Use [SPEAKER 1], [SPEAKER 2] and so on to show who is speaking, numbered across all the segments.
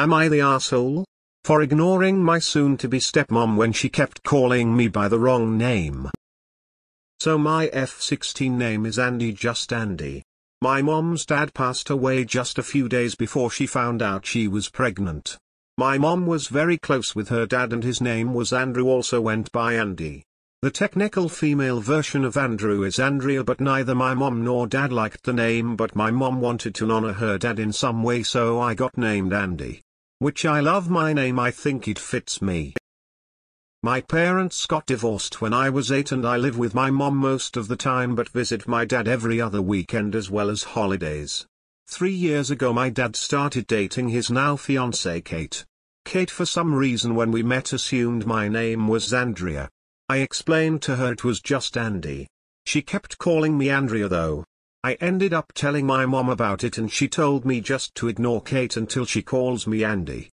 [SPEAKER 1] Am I the asshole? For ignoring my soon-to-be stepmom when she kept calling me by the wrong name. So my F16 name is Andy just Andy. My mom's dad passed away just a few days before she found out she was pregnant. My mom was very close with her dad and his name was Andrew also went by Andy. The technical female version of Andrew is Andrea but neither my mom nor dad liked the name but my mom wanted to honor her dad in some way so I got named Andy. Which I love my name I think it fits me. My parents got divorced when I was 8 and I live with my mom most of the time but visit my dad every other weekend as well as holidays. Three years ago my dad started dating his now fiancée Kate. Kate for some reason when we met assumed my name was Andrea. I explained to her it was just Andy. She kept calling me Andrea though. I ended up telling my mom about it and she told me just to ignore Kate until she calls me Andy.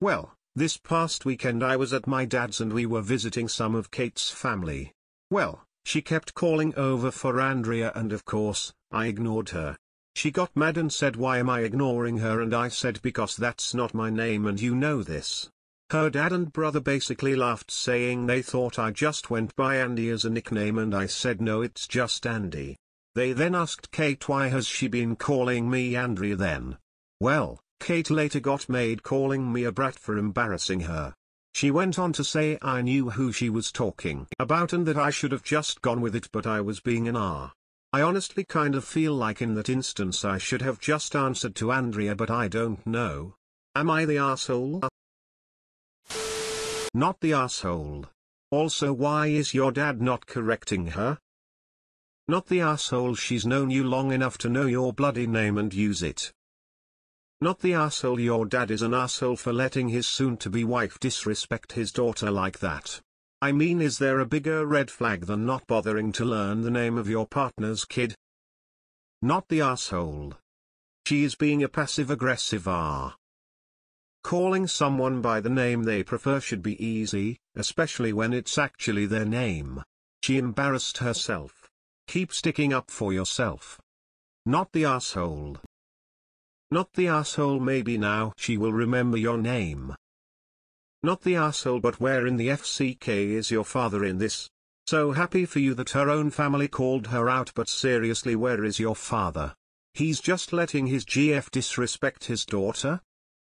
[SPEAKER 1] Well, this past weekend I was at my dad's and we were visiting some of Kate's family. Well, she kept calling over for Andrea and of course, I ignored her. She got mad and said why am I ignoring her and I said because that's not my name and you know this. Her dad and brother basically laughed saying they thought I just went by Andy as a nickname and I said no it's just Andy. They then asked Kate why has she been calling me Andrea then? Well, Kate later got made calling me a brat for embarrassing her. She went on to say I knew who she was talking about and that I should have just gone with it but I was being an R. I honestly kind of feel like in that instance I should have just answered to Andrea but I don't know. Am I the asshole? Not the asshole. Also why is your dad not correcting her? Not the asshole she's known you long enough to know your bloody name and use it. Not the asshole your dad is an asshole for letting his soon-to-be wife disrespect his daughter like that. I mean is there a bigger red flag than not bothering to learn the name of your partner's kid? Not the asshole. She is being a passive-aggressive R. Calling someone by the name they prefer should be easy, especially when it's actually their name. She embarrassed herself. Keep sticking up for yourself. Not the asshole. Not the asshole maybe now she will remember your name. Not the asshole but where in the FCK is your father in this? So happy for you that her own family called her out but seriously where is your father? He's just letting his GF disrespect his daughter?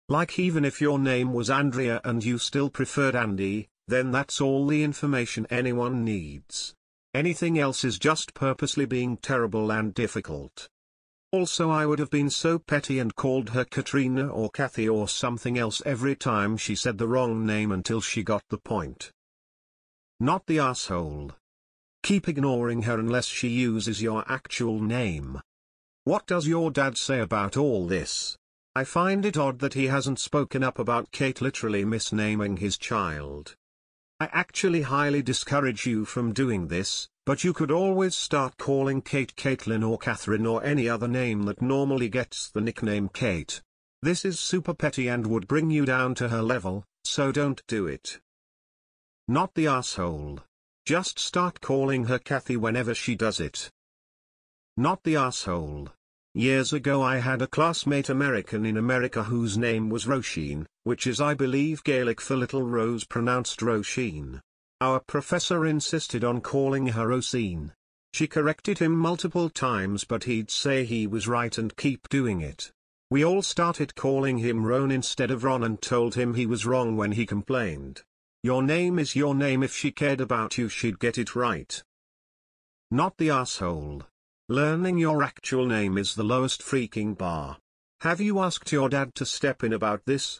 [SPEAKER 1] Like even if your name was Andrea and you still preferred Andy, then that's all the information anyone needs. Anything else is just purposely being terrible and difficult. Also I would have been so petty and called her Katrina or Kathy or something else every time she said the wrong name until she got the point. Not the asshole. Keep ignoring her unless she uses your actual name. What does your dad say about all this? I find it odd that he hasn't spoken up about Kate literally misnaming his child. I actually highly discourage you from doing this, but you could always start calling Kate Caitlin or Catherine or any other name that normally gets the nickname Kate. This is super petty and would bring you down to her level, so don't do it. Not the asshole. Just start calling her Kathy whenever she does it. Not the asshole. Years ago I had a classmate American in America whose name was Roisin, which is I believe Gaelic for little rose pronounced Roisin. Our professor insisted on calling her Rosine. She corrected him multiple times but he'd say he was right and keep doing it. We all started calling him Ron instead of Ron and told him he was wrong when he complained. Your name is your name if she cared about you she'd get it right. Not the asshole. Learning your actual name is the lowest freaking bar. Have you asked your dad to step in about this?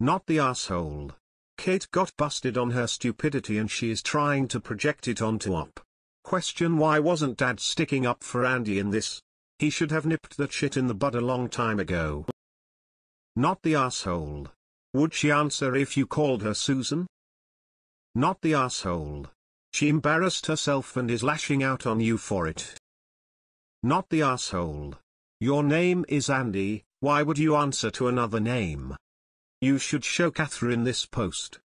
[SPEAKER 1] Not the asshole. Kate got busted on her stupidity and she is trying to project it onto up. Question why wasn't dad sticking up for Andy in this? He should have nipped that shit in the bud a long time ago. Not the asshole. Would she answer if you called her Susan? Not the asshole. She embarrassed herself and is lashing out on you for it. Not the asshole. Your name is Andy, why would you answer to another name? You should show Catherine this post.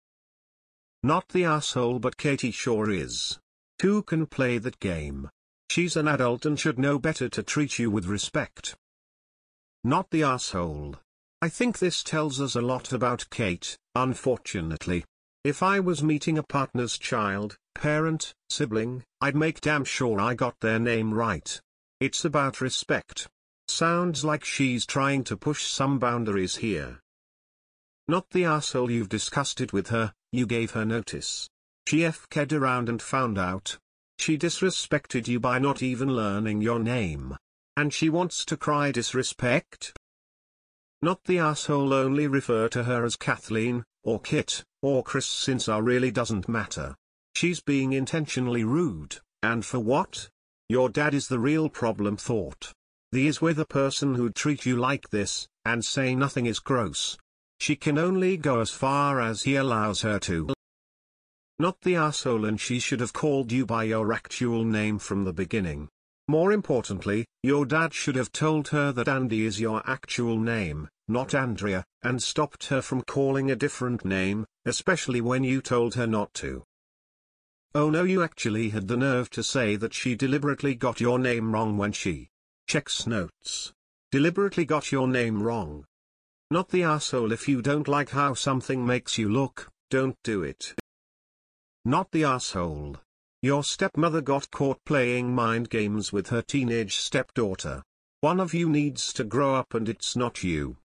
[SPEAKER 1] Not the asshole but Katie sure is. Two can play that game. She's an adult and should know better to treat you with respect. Not the asshole. I think this tells us a lot about Kate, unfortunately. If I was meeting a partner's child, parent, sibling, I'd make damn sure I got their name right. It's about respect. Sounds like she's trying to push some boundaries here. Not the asshole you've discussed it with her, you gave her notice. She fked around and found out. She disrespected you by not even learning your name. And she wants to cry disrespect? Not the asshole only refer to her as Kathleen, or Kit, or Chris since R really doesn't matter. She's being intentionally rude, and for what? Your dad is the real problem thought. The is with a person who'd treat you like this, and say nothing is gross. She can only go as far as he allows her to. Not the asshole and she should have called you by your actual name from the beginning. More importantly, your dad should have told her that Andy is your actual name, not Andrea, and stopped her from calling a different name, especially when you told her not to. Oh no you actually had the nerve to say that she deliberately got your name wrong when she checks notes. Deliberately got your name wrong. Not the asshole if you don't like how something makes you look, don't do it. Not the asshole. Your stepmother got caught playing mind games with her teenage stepdaughter. One of you needs to grow up and it's not you.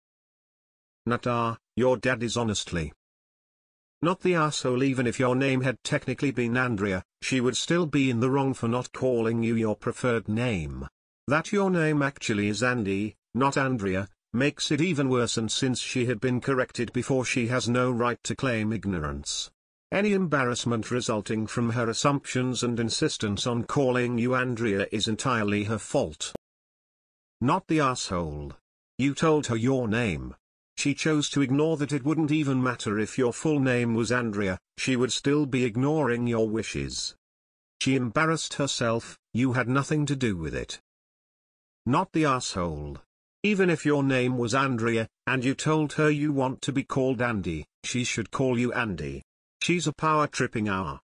[SPEAKER 1] Natar, your dad is honestly. Not the asshole even if your name had technically been Andrea, she would still be in the wrong for not calling you your preferred name. That your name actually is Andy, not Andrea, makes it even worse and since she had been corrected before she has no right to claim ignorance. Any embarrassment resulting from her assumptions and insistence on calling you Andrea is entirely her fault. Not the asshole. You told her your name. She chose to ignore that it wouldn't even matter if your full name was Andrea, she would still be ignoring your wishes. She embarrassed herself, you had nothing to do with it. Not the asshole. Even if your name was Andrea, and you told her you want to be called Andy, she should call you Andy. She's a power-tripping hour.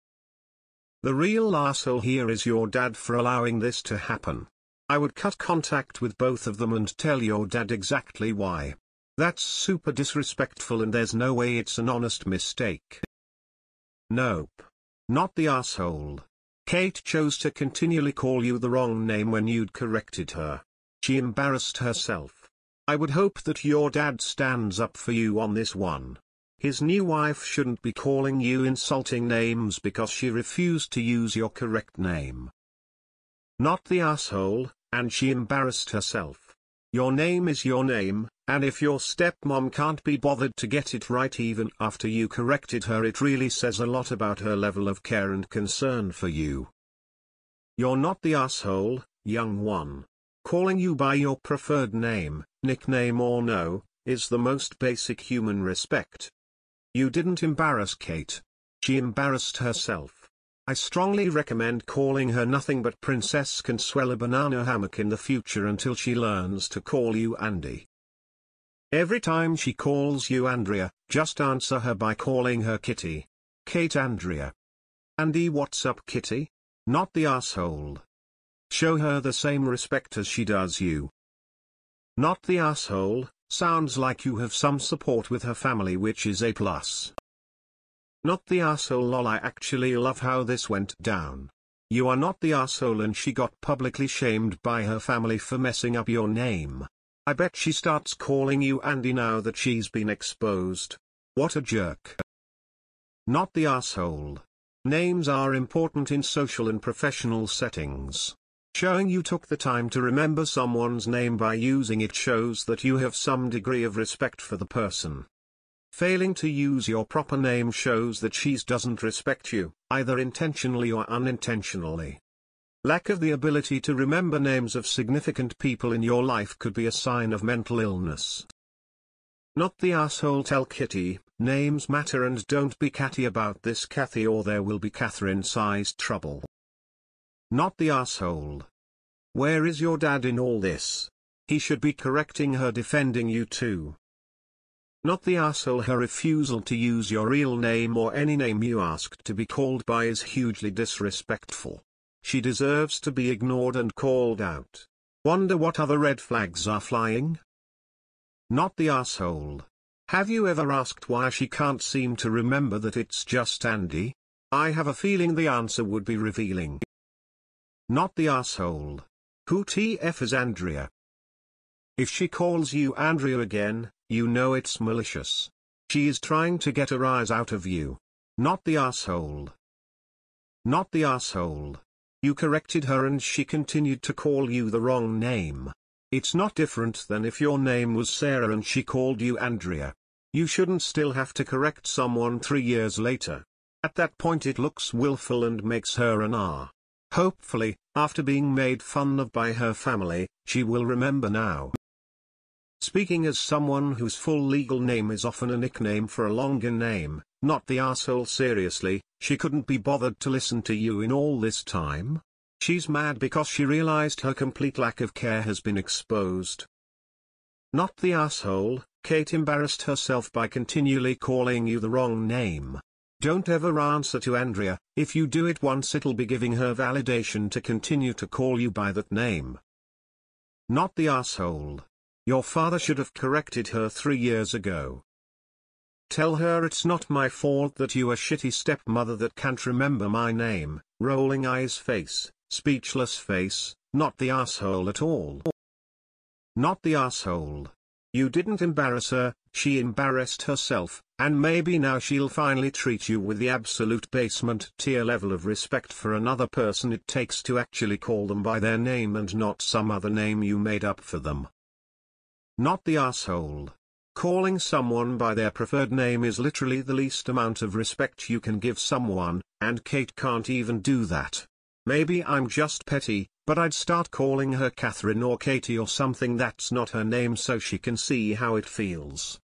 [SPEAKER 1] The real asshole here is your dad for allowing this to happen. I would cut contact with both of them and tell your dad exactly why. That's super disrespectful and there's no way it's an honest mistake. Nope. Not the asshole. Kate chose to continually call you the wrong name when you'd corrected her. She embarrassed herself. I would hope that your dad stands up for you on this one. His new wife shouldn't be calling you insulting names because she refused to use your correct name. Not the asshole, and she embarrassed herself. Your name is your name, and if your stepmom can't be bothered to get it right even after you corrected her it really says a lot about her level of care and concern for you. You're not the asshole, young one. Calling you by your preferred name, nickname or no, is the most basic human respect. You didn't embarrass Kate. She embarrassed herself. I strongly recommend calling her nothing but Princess Consuela Banana Hammock in the future until she learns to call you Andy. Every time she calls you Andrea, just answer her by calling her Kitty. Kate Andrea. Andy what's up Kitty? Not the asshole. Show her the same respect as she does you. Not the asshole, Sounds like you have some support with her family which is a plus. Not the asshole lol I actually love how this went down. You are not the asshole and she got publicly shamed by her family for messing up your name. I bet she starts calling you Andy now that she's been exposed. What a jerk. Not the asshole. Names are important in social and professional settings. Showing you took the time to remember someone's name by using it shows that you have some degree of respect for the person. Failing to use your proper name shows that she doesn't respect you, either intentionally or unintentionally. Lack of the ability to remember names of significant people in your life could be a sign of mental illness. Not the asshole tell Kitty, names matter and don't be catty about this Kathy or there will be Catherine-sized trouble. Not the asshole. Where is your dad in all this? He should be correcting her defending you too. Not the asshole her refusal to use your real name or any name you asked to be called by is hugely disrespectful. She deserves to be ignored and called out. Wonder what other red flags are flying? Not the asshole. Have you ever asked why she can't seem to remember that it's just Andy? I have a feeling the answer would be revealing. Not the asshole. Who TF is Andrea? If she calls you Andrea again, you know it's malicious. She is trying to get a rise out of you. Not the asshole. Not the asshole. You corrected her and she continued to call you the wrong name. It's not different than if your name was Sarah and she called you Andrea. You shouldn't still have to correct someone three years later. At that point it looks willful and makes her an R. Hopefully, after being made fun of by her family, she will remember now. Speaking as someone whose full legal name is often a nickname for a longer name, not the asshole seriously, she couldn't be bothered to listen to you in all this time? She's mad because she realized her complete lack of care has been exposed. Not the asshole, Kate embarrassed herself by continually calling you the wrong name. Don't ever answer to Andrea, if you do it once it'll be giving her validation to continue to call you by that name. Not the asshole. Your father should have corrected her three years ago. Tell her it's not my fault that you a shitty stepmother that can't remember my name, rolling eyes face. Speechless face, not the asshole at all. Not the asshole. You didn't embarrass her, she embarrassed herself, and maybe now she'll finally treat you with the absolute basement tier level of respect for another person it takes to actually call them by their name and not some other name you made up for them. Not the asshole. Calling someone by their preferred name is literally the least amount of respect you can give someone, and Kate can't even do that. Maybe I'm just petty, but I'd start calling her Catherine or Katie or something that's not her name so she can see how it feels.